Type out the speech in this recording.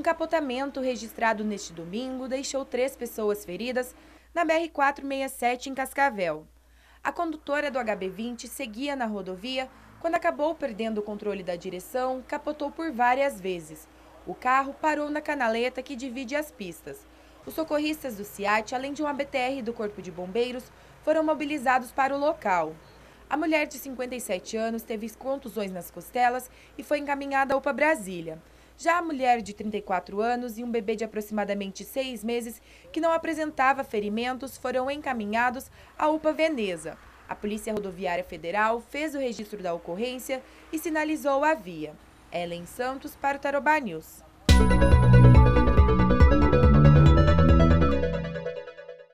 Um capotamento registrado neste domingo deixou três pessoas feridas na BR-467 em Cascavel. A condutora do HB20 seguia na rodovia quando acabou perdendo o controle da direção, capotou por várias vezes. O carro parou na canaleta que divide as pistas. Os socorristas do CIAT, além de um ABTR do Corpo de Bombeiros, foram mobilizados para o local. A mulher de 57 anos teve contusões nas costelas e foi encaminhada à UPA Brasília. Já a mulher de 34 anos e um bebê de aproximadamente seis meses, que não apresentava ferimentos, foram encaminhados à UPA Veneza. A Polícia Rodoviária Federal fez o registro da ocorrência e sinalizou a via. Ellen Santos para o Tarobá News.